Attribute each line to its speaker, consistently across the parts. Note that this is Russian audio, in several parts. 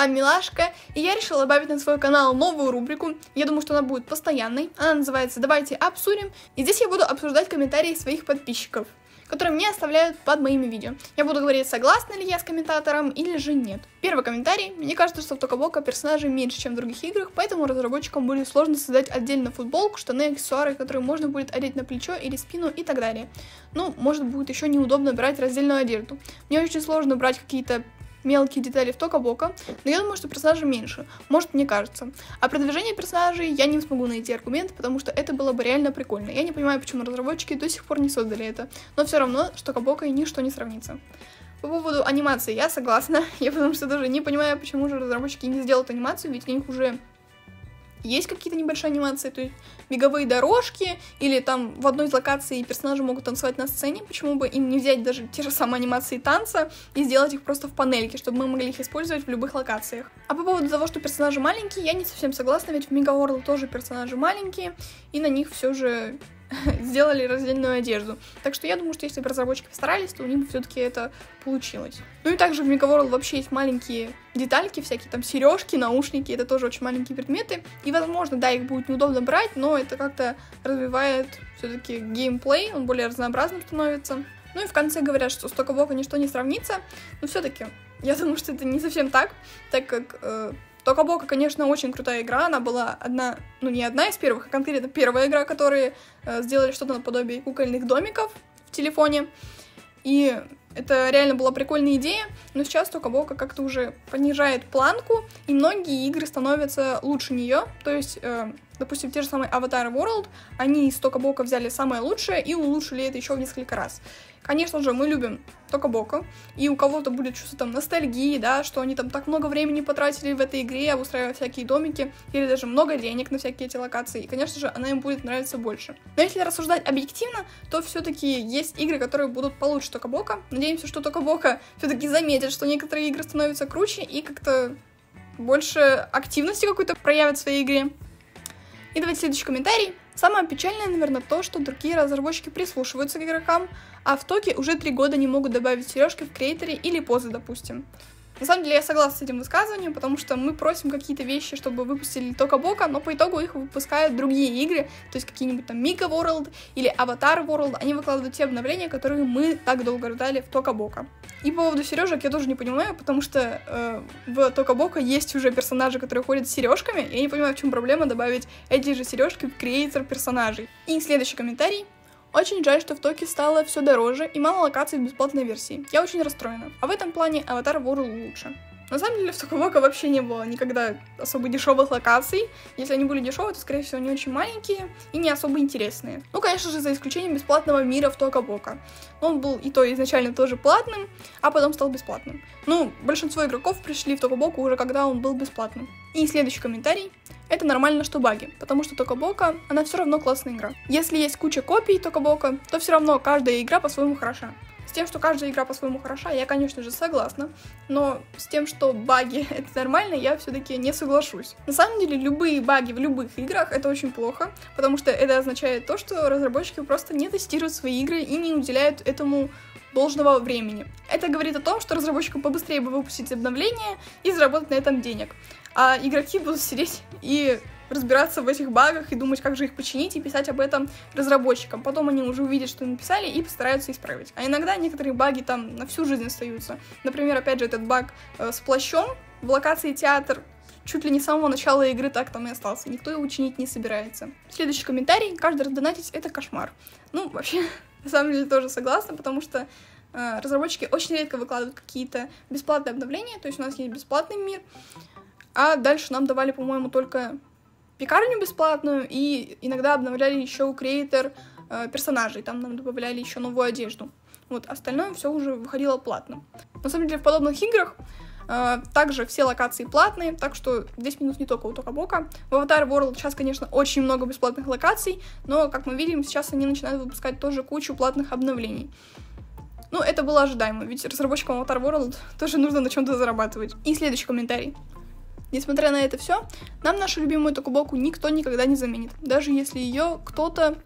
Speaker 1: вами Милашка, и я решила добавить на свой канал новую рубрику. Я думаю, что она будет постоянной. Она называется «Давайте обсудим», и здесь я буду обсуждать комментарии своих подписчиков, которые мне оставляют под моими видео. Я буду говорить, согласна ли я с комментатором или же нет. Первый комментарий. Мне кажется, что в Токобока персонажей меньше, чем в других играх, поэтому разработчикам будет сложно создать отдельно футболку, штаны, аксессуары, которые можно будет одеть на плечо или спину и так далее. Ну, может будет еще неудобно брать раздельную одежду. Мне очень сложно брать какие-то мелкие детали в Тока-Бока, но я думаю, что персонажей меньше, может, мне кажется. А продвижение персонажей я не смогу найти аргумент, потому что это было бы реально прикольно. Я не понимаю, почему разработчики до сих пор не создали это, но все равно с Тока-Бока ничто не сравнится. По поводу анимации я согласна, я потому что даже не понимаю, почему же разработчики не сделают анимацию, ведь у них уже есть какие-то небольшие анимации, то есть беговые дорожки, или там в одной из локаций персонажи могут танцевать на сцене, почему бы им не взять даже те же самые анимации танца и сделать их просто в панельке, чтобы мы могли их использовать в любых локациях. А по поводу того, что персонажи маленькие, я не совсем согласна, ведь в Мега тоже персонажи маленькие, и на них все же сделали раздельную одежду. Так что я думаю, что если бы разработчики постарались, то у них все-таки это получилось. Ну и также в Megaworld вообще есть маленькие детальки, всякие там сережки, наушники, это тоже очень маленькие предметы. И, возможно, да, их будет неудобно брать, но это как-то развивает все-таки геймплей, он более разнообразным становится. Ну и в конце говорят, что с Токобока ничто не сравнится, но все-таки я думаю, что это не совсем так, так как э, Токабока, конечно, очень крутая игра. Она была одна, ну не одна из первых, а конкретно первая игра, которые э, сделали что-то наподобие кукольных домиков в телефоне. И это реально была прикольная идея, но сейчас Токабока как-то уже понижает планку, и многие игры становятся лучше нее. То есть, э, допустим, те же самые Avatar World, они из Токабока взяли самое лучшее и улучшили это еще в несколько раз. Конечно же, мы любим только Бока, и у кого-то будет чувство там ностальгии, да, что они там так много времени потратили в этой игре, обустраивая всякие домики, или даже много денег на всякие эти локации, и, конечно же, она им будет нравиться больше. Но если рассуждать объективно, то все-таки есть игры, которые будут получше только Бока. Надеемся, что только Бока все-таки заметит, что некоторые игры становятся круче и как-то больше активности какой-то проявят в своей игре. И давайте следующий комментарий. Самое печальное, наверное, то, что другие разработчики прислушиваются к игрокам, а в Токе уже три года не могут добавить сережки в креаторе или позы, допустим. На самом деле я согласна с этим высказыванием, потому что мы просим какие-то вещи, чтобы выпустили только Бока, но по итогу их выпускают другие игры, то есть какие-нибудь там Мика World или Avatar World, они выкладывают те обновления, которые мы так долго ждали в Тока Бока. И по поводу сережек я тоже не понимаю, потому что э, в Тока Бока есть уже персонажи, которые ходят с сережками, я не понимаю, в чем проблема добавить эти же сережки в креатор персонажей. И следующий комментарий. Очень жаль, что в Токе стало все дороже и мало локаций в бесплатной версии. Я очень расстроена. А в этом плане Аватар World лучше. На самом деле в Токувока вообще не было никогда особо дешевых локаций. Если они были дешевые, то, скорее всего, они очень маленькие и не особо интересные. Ну, конечно же, за исключением бесплатного мира в Токабока. Он был и то изначально тоже платным, а потом стал бесплатным. Ну, большинство игроков пришли в Токабоку уже когда он был бесплатным. И следующий комментарий. Это нормально, что баги, потому что Токабока, она все равно классная игра. Если есть куча копий Токабока, то все равно каждая игра по-своему хороша. С тем, что каждая игра по-своему хороша, я, конечно же, согласна, но с тем, что баги — это нормально, я все-таки не соглашусь. На самом деле, любые баги в любых играх — это очень плохо, потому что это означает то, что разработчики просто не тестируют свои игры и не уделяют этому должного времени. Это говорит о том, что разработчикам побыстрее бы выпустить обновление и заработать на этом денег а игроки будут сидеть и разбираться в этих багах и думать, как же их починить, и писать об этом разработчикам. Потом они уже увидят, что написали, и постараются исправить. А иногда некоторые баги там на всю жизнь остаются. Например, опять же, этот баг э, с плащом в локации театр чуть ли не с самого начала игры так там и остался. Никто его учинить не собирается. Следующий комментарий. Каждый раз донатить — это кошмар. Ну, вообще, на самом деле тоже согласна, потому что э, разработчики очень редко выкладывают какие-то бесплатные обновления. То есть у нас есть бесплатный мир, а дальше нам давали, по-моему, только пекарню бесплатную, и иногда обновляли еще у креатор э, персонажей, там нам добавляли еще новую одежду. Вот, остальное все уже выходило платно. На самом деле, в подобных играх э, также все локации платные, так что здесь минус не только у Токабока. В Avatar World сейчас, конечно, очень много бесплатных локаций, но, как мы видим, сейчас они начинают выпускать тоже кучу платных обновлений. Ну, это было ожидаемо, ведь разработчикам Avatar World тоже нужно на чем-то зарабатывать. И следующий комментарий. Несмотря на это все, нам нашу любимую Токубоку никто никогда не заменит. Даже если ее кто-то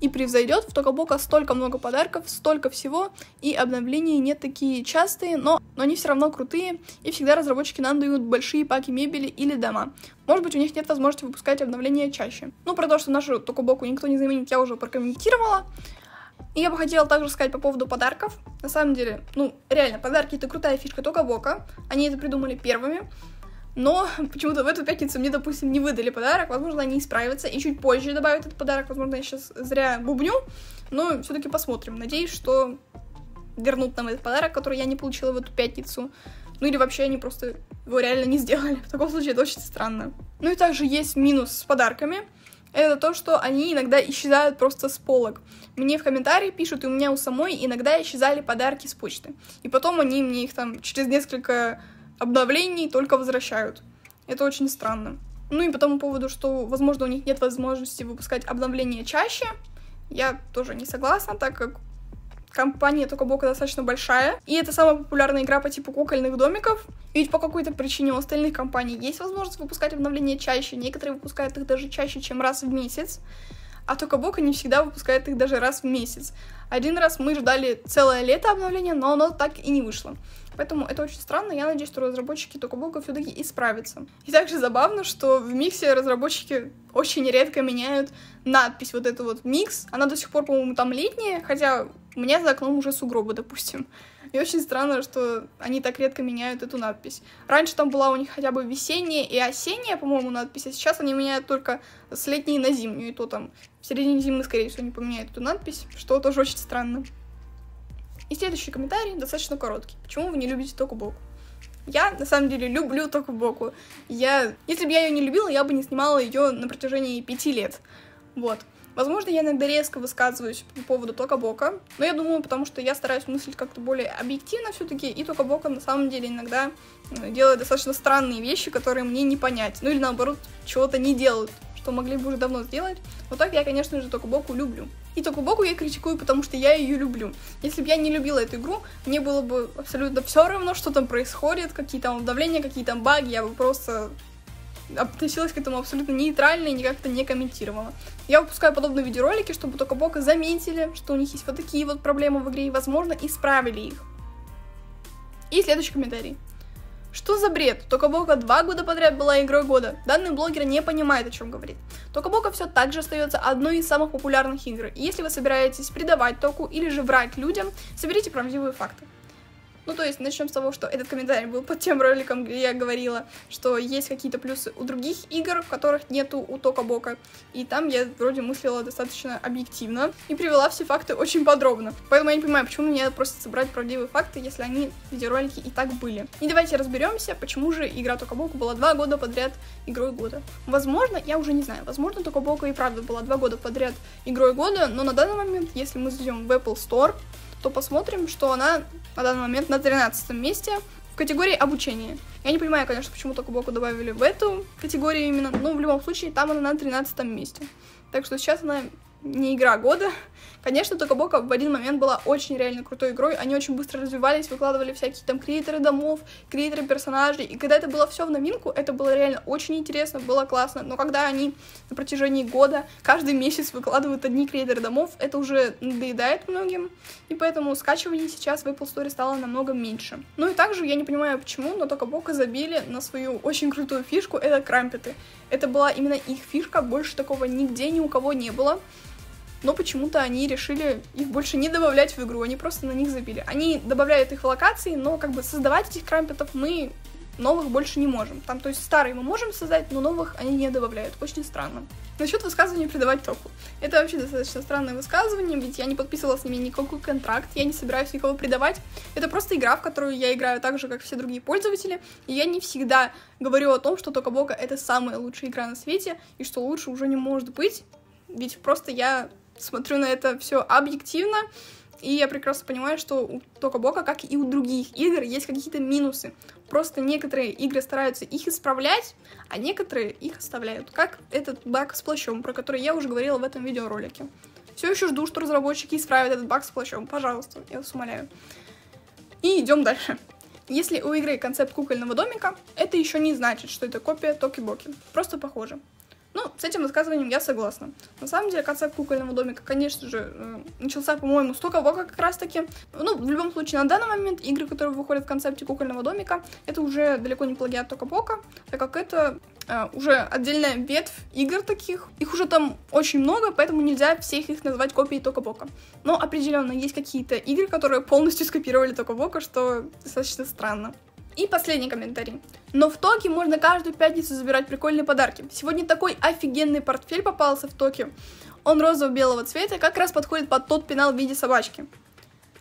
Speaker 1: и превзойдет, в Токобока столько много подарков, столько всего, и обновления не такие частые, но, но они все равно крутые, и всегда разработчики нам дают большие паки мебели или дома. Может быть, у них нет возможности выпускать обновления чаще. Ну, про то, что нашу Токобоку никто не заменит, я уже прокомментировала. И я бы хотела также сказать по поводу подарков. На самом деле, ну, реально, подарки это крутая фишка Токобока. Они это придумали первыми. Но почему-то в эту пятницу мне, допустим, не выдали подарок. Возможно, они исправятся и чуть позже добавят этот подарок. Возможно, я сейчас зря бубню. Но все-таки посмотрим. Надеюсь, что вернут нам этот подарок, который я не получила в эту пятницу. Ну или вообще они просто его реально не сделали. В таком случае это очень странно. Ну и также есть минус с подарками. Это то, что они иногда исчезают просто с полок. Мне в комментарии пишут, и у меня у самой иногда исчезали подарки с почты. И потом они мне их там через несколько обновлений только возвращают. Это очень странно. Ну и по тому поводу, что, возможно, у них нет возможности выпускать обновления чаще, я тоже не согласна, так как компания Токобока достаточно большая, и это самая популярная игра по типу кукольных домиков, и ведь по какой-то причине у остальных компаний есть возможность выпускать обновления чаще, некоторые выпускают их даже чаще, чем раз в месяц, а Токобока не всегда выпускает их даже раз в месяц. Один раз мы ждали целое лето обновления, но оно так и не вышло. Поэтому это очень странно. Я надеюсь, что разработчики Токобока все-таки исправятся. И также забавно, что в миксе разработчики очень редко меняют надпись вот эту вот микс. Она до сих пор, по-моему, там летняя, хотя у меня за окном уже сугробы, допустим. И очень странно, что они так редко меняют эту надпись. Раньше там была у них хотя бы весенняя и осенняя, по-моему, надпись, а сейчас они меняют только с летней на зимнюю, и то там в середине зимы, скорее всего, не поменяют эту надпись, что тоже очень странно. И следующий комментарий достаточно короткий. Почему вы не любите Токубоку? Я, на самом деле, люблю Токубоку. Я... Если бы я ее не любила, я бы не снимала ее на протяжении пяти лет. Вот. Возможно, я иногда резко высказываюсь по поводу Токабока, но я думаю, потому что я стараюсь мыслить как-то более объективно все-таки, и Токабока на самом деле иногда э, делает достаточно странные вещи, которые мне не понять, ну или наоборот, чего-то не делают, что могли бы уже давно сделать. Вот так я, конечно же, Токабоку люблю. И Токубоку я критикую, потому что я ее люблю. Если бы я не любила эту игру, мне было бы абсолютно все равно, что там происходит, какие там давления, какие там баги, я бы просто относилась к этому абсолютно нейтрально и никак-то не комментировала. Я выпускаю подобные видеоролики, чтобы только Бока заметили, что у них есть вот такие вот проблемы в игре и, возможно, исправили их. И следующий комментарий. Что за бред? Токабока два года подряд была игрой года. Данный блогер не понимает, о чем говорит. Токабока все так же остается одной из самых популярных игр. И если вы собираетесь предавать Току или же врать людям, соберите правдивые факты. Ну, то есть, начнем с того, что этот комментарий был под тем роликом, где я говорила, что есть какие-то плюсы у других игр, которых нету у Тока Бока. И там я вроде мыслила достаточно объективно и привела все факты очень подробно. Поэтому я не понимаю, почему мне просят собрать правдивые факты, если они в видеоролике и так были. И давайте разберемся, почему же игра Тока Бока была два года подряд игрой года. Возможно, я уже не знаю, возможно, Тока Бока и правда была два года подряд игрой года, но на данный момент, если мы зайдем в Apple Store, то посмотрим, что она на данный момент на 13 месте в категории обучения. Я не понимаю, конечно, почему только Боку добавили в эту категорию именно, но в любом случае там она на 13 месте. Так что сейчас она не игра года. Конечно, только Бока в один момент была очень реально крутой игрой. Они очень быстро развивались, выкладывали всякие там креаторы домов, креаторы персонажей. И когда это было все в новинку, это было реально очень интересно, было классно. Но когда они на протяжении года каждый месяц выкладывают одни креаторы домов, это уже надоедает многим. И поэтому скачиваний сейчас в Apple Store стало намного меньше. Ну и также я не понимаю почему, но только Бока забили на свою очень крутую фишку, это крампеты. Это была именно их фишка, больше такого нигде ни у кого не было но почему-то они решили их больше не добавлять в игру, они просто на них забили. Они добавляют их в локации, но как бы создавать этих крампетов мы новых больше не можем. Там, то есть старые мы можем создать, но новых они не добавляют. Очень странно. Насчет высказывания предавать току. Это вообще достаточно странное высказывание, ведь я не подписывала с ними никакой контракт, я не собираюсь никого предавать. Это просто игра, в которую я играю так же, как все другие пользователи, и я не всегда говорю о том, что Тока Бока это самая лучшая игра на свете, и что лучше уже не может быть, ведь просто я смотрю на это все объективно, и я прекрасно понимаю, что у Тока Бока, как и у других игр, есть какие-то минусы. Просто некоторые игры стараются их исправлять, а некоторые их оставляют. Как этот баг с плащом, про который я уже говорила в этом видеоролике. Все еще жду, что разработчики исправят этот баг с плащом. Пожалуйста, я вас умоляю. И идем дальше. Если у игры концепт кукольного домика, это еще не значит, что это копия Токи-Боки. Просто похоже. Ну, с этим высказыванием я согласна. На самом деле, концепт кукольного домика, конечно же, э, начался, по-моему, с Тока-Бока как раз-таки. Ну, в любом случае, на данный момент игры, которые выходят в концепте кукольного домика, это уже далеко не плагиат Тока-Бока, так как это Uh, уже отдельная ветвь игр таких. Их уже там очень много, поэтому нельзя всех их назвать копией Тока-Бока. Но определенно есть какие-то игры, которые полностью скопировали Тока-Бока, что достаточно странно. И последний комментарий. Но в Токи можно каждую пятницу забирать прикольные подарки. Сегодня такой офигенный портфель попался в Токи. Он розово-белого цвета, как раз подходит под тот пенал в виде собачки.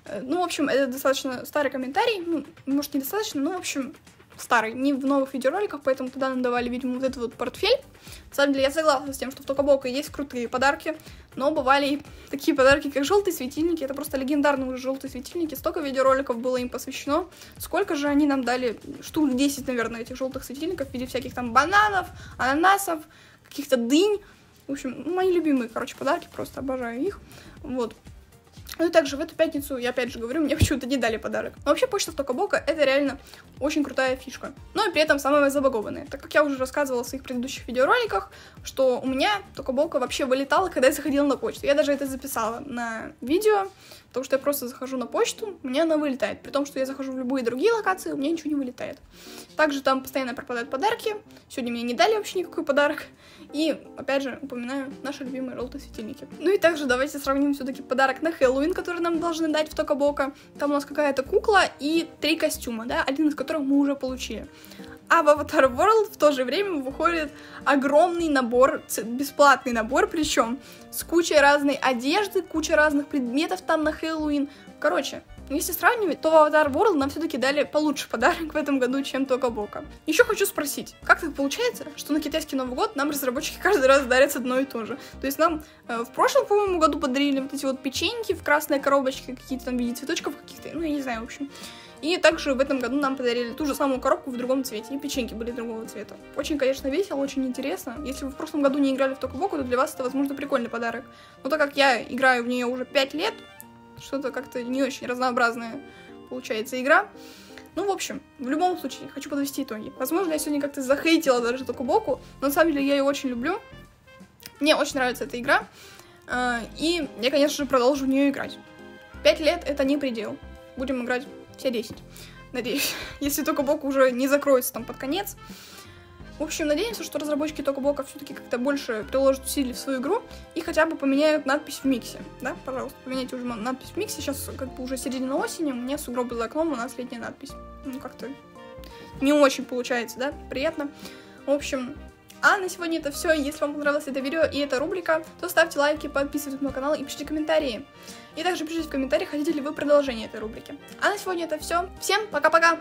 Speaker 1: Э, ну, в общем, это достаточно старый комментарий. Ну, может, недостаточно, но, в общем, старый, не в новых видеороликах, поэтому тогда нам давали, видимо, вот этот вот портфель. На самом деле, я согласна с тем, что в Токобока есть крутые подарки, но бывали и такие подарки, как желтые светильники. Это просто легендарные уже желтые светильники. Столько видеороликов было им посвящено. Сколько же они нам дали? Штук 10, наверное, этих желтых светильников в виде всяких там бананов, ананасов, каких-то дынь. В общем, мои любимые, короче, подарки, просто обожаю их. Вот. Ну и также в эту пятницу, я опять же говорю, мне почему-то не дали подарок. Но вообще почта в Токобока это реально очень крутая фишка. Но и при этом самая забагованная. Так как я уже рассказывала в своих предыдущих видеороликах, что у меня Токобока вообще вылетала, когда я заходила на почту. Я даже это записала на видео, потому что я просто захожу на почту, меня она вылетает. При том, что я захожу в любые другие локации, у меня ничего не вылетает. Также там постоянно пропадают подарки. Сегодня мне не дали вообще никакой подарок. И, опять же, упоминаю наши любимые желтые светильники. Ну и также давайте сравним все-таки подарок на Хэллоуин, который нам должны дать в Токобока. Там у нас какая-то кукла и три костюма, да, один из которых мы уже получили. А в Avatar World в то же время выходит огромный набор, бесплатный набор причем, с кучей разной одежды, куча разных предметов там на Хэллоуин. Короче, если сравнивать, то в Avatar World нам все-таки дали получше подарок в этом году, чем Тока Бока. Еще хочу спросить, как так получается, что на китайский Новый год нам разработчики каждый раз дарят одно и то же? То есть нам э, в прошлом, по-моему, году подарили вот эти вот печеньки в красной коробочке, какие-то там в виде цветочков каких-то, ну, я не знаю, в общем. И также в этом году нам подарили ту же самую коробку в другом цвете, и печеньки были другого цвета. Очень, конечно, весело, очень интересно. Если вы в прошлом году не играли в Тока Боку, то для вас это, возможно, прикольный подарок. Но так как я играю в нее уже 5 лет, что-то как-то не очень разнообразная получается игра. Ну, в общем, в любом случае, хочу подвести итоги. Возможно, я сегодня как-то захейтила даже Токубоку, но на самом деле я ее очень люблю. Мне очень нравится эта игра. А, и я, конечно же, продолжу в нее играть. Пять лет — это не предел. Будем играть все 10. Надеюсь. Если только Боку уже не закроется там под конец. В общем, надеемся, что разработчики Токоблока все-таки как-то больше приложат усилий в свою игру и хотя бы поменяют надпись в миксе. Да, пожалуйста, поменяйте уже надпись в миксе. Сейчас как бы уже середина осени, у меня сугробы за окном, у нас летняя надпись. Ну, как-то не очень получается, да, приятно. В общем, а на сегодня это все. Если вам понравилось это видео и эта рубрика, то ставьте лайки, подписывайтесь на мой канал и пишите комментарии. И также пишите в комментариях, хотите ли вы продолжение этой рубрики. А на сегодня это все. Всем пока-пока!